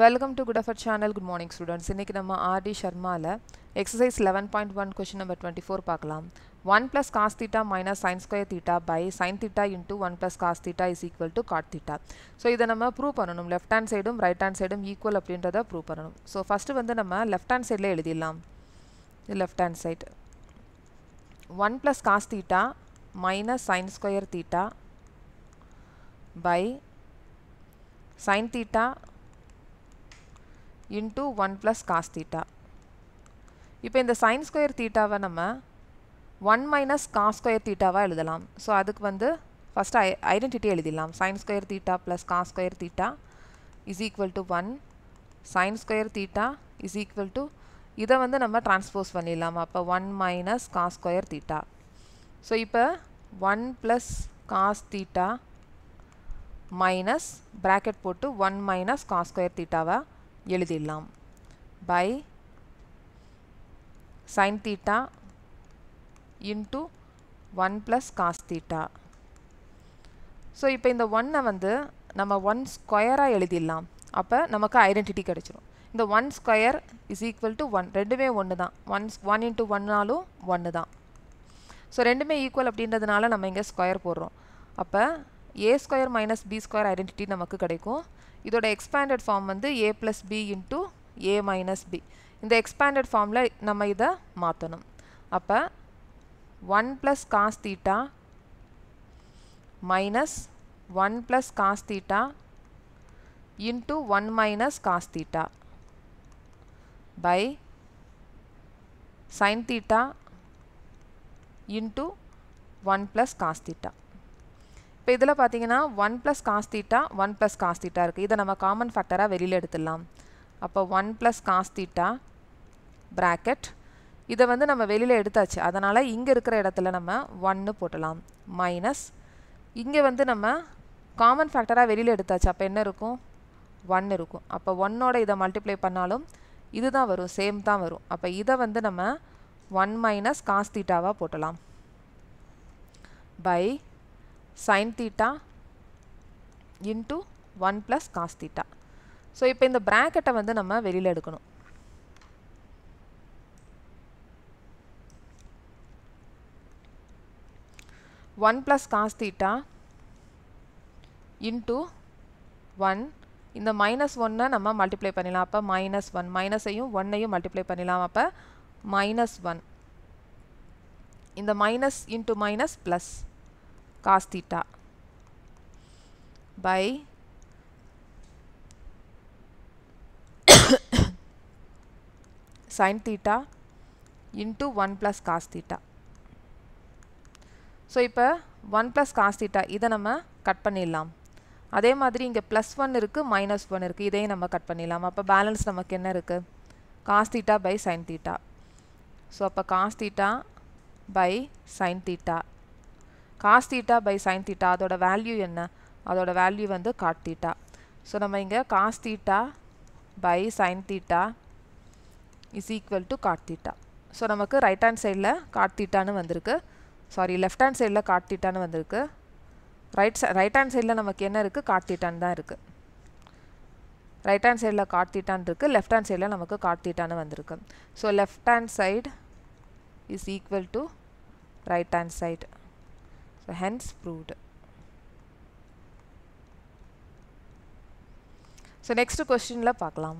Welcome to good affair channel good morning students இன்றைக்கி நம்ம RD ஷர்மாவில் exercise eleven point one question number twenty four பார்க்கலாம். One plus cos theta minus sine square theta by sine theta into one plus cos theta is equal to cot theta so இதை நம்ம prove பண்ணணும். Left hand சைடும் right hand சைடும் equal அப்படின்றத prove பண்ணணும். So first வந்து நம்ம left hand சைடில் எழுதிடலாம். இது left hand side one plus cos theta minus sine square theta by sine theta into one plus cos theta இப்போ இந்த சைன் ஸ்கொயர் தீட்டாவை நம்ம ஒன் மைனஸ் காஸ் ஸ்கொயர் தீட்டாவாக எழுதலாம். ஸோ அதுக்கு வந்து ஃபஸ்ட்டு ஐ ஐடென்டிட்டி எழுதிடலாம். Sine square theta plus cos square theta is equal to one sine square theta is equal to இதை வந்து நம்ம டிரான்ஸ்போஸ் பண்ணிடலாம். அப்போ one minus cos square theta so இப்போ one plus cos theta minus bracket போட்டு one minus cos square தீட்டாவை எழுதிடலாம். By sine theta into one plus cos theta so இப்போ இந்த ஒன்னை வந்து நம்ம ஒன் ஸ்கொயராக எழுதிடலாம். அப்போ நமக்கு ஐடென்டிட்டி கிடச்சிரும். இந்த one square is equal to one ரெண்டுமே ஒன்று தான் ஒன் ஒன் இன்ட்டு ஒன்னாலும் ஒன்று தான் ஸோ ரெண்டுமே ஈக்குவல் அப்படின்றதுனால நம்ம இங்கே ஸ்கொயர் போடுறோம். அப்போ A square minus B square identity நமக்கு கிடைக்கும். இதோட எக்ஸ்பேண்டட் ஃபார்ம் வந்து A plus B into A minus B இந்த எக்ஸ்பேண்டட் ஃபார்மில் நம்ம இதை மாற்றணும் அப்போ one plus cos theta minus one plus cos theta into one minus cos theta by sine theta into one plus cos theta இப்போ இதில் பார்த்தீங்கன்னா one plus cos theta one plus cos theta இருக்குது இதை நம்ம காமன் ஃபேக்டராக வெளியில் எடுத்துடலாம். அப்போ one plus cos theta bracket இதை வந்து நம்ம வெளியில் எடுத்தாச்சு. அதனால் இங்கே இருக்கிற இடத்துல நம்ம ஒன்று போட்டலாம். மைனஸ் இங்கே வந்து நம்ம காமன் ஃபேக்டராக வெளியில் எடுத்தாச்சு. அப்போ என்ன இருக்கும்? ஒன் இருக்கும். அப்போ ஒன்னோட இதை மல்டிப்ளை பண்ணாலும் இது தான் வரும். சேம் தான் வரும். அப்போ இதை வந்து நம்ம ஒன் மைனஸ் காஸ் தீட்டாவாக போட்டலாம். By sine theta into one plus cos theta so இப்போ இந்த ப்ராக்கெட்டை வந்து நம்ம வெளியில் எடுக்கணும். One plus cos theta into one இந்த மைனஸ் ஒன்னை நம்ம மல்டிப்ளை பண்ணிடலாம். அப்போ மைனஸ் ஒன் மைனஸையும் ஒன்னையும் மல்டிப்ளை பண்ணிடலாம். அப்போ மைனஸ் ஒன் இந்த minus into minus plus cos theta by sine theta into one plus cos theta so இப்போ ஒன் ப்ளஸ் காஸ்தீட்டா இதை நம்ம கட் பண்ணிடலாம். அதே மாதிரி இங்கே ப்ளஸ் ஒன் இருக்குது மைனஸ் ஒன் இருக்குது இதையும் நம்ம கட் பண்ணிடலாம். அப்போ பேலன்ஸ் நமக்கு என்ன இருக்குது cos theta by sine theta so அப்போ cos theta by sine theta cos theta by sine theta அதோட வேல்யூ என்ன? அதோட வேல்யூ வந்து காட் தீட்டா ஸோ நம்ம இங்கே cos theta by sine theta is equal to cot theta so நமக்கு right hand சைடில் cot தீட்டான்னு வந்திருக்கு. சாரி லெஃப்ட் ஹேண்ட் சைடில் காட் தீட்டான்னு வந்திருக்கு. ரைட் சை ரைட் ஹேண்ட் சைடில் நமக்கு என்ன இருக்குது காட் தீட்டான்னு தான் இருக்குது ரைட் ஹேண்ட் சைடில் காட் தீட்டான்னு இருக்குது லெஃப்ட் ஹேண்ட் சைடில் நமக்கு காட் தீட்டான்னு வந்திருக்கு. So left hand side is equal to right hand side so hence proved so next கொஸ்டினில் பார்க்கலாம்.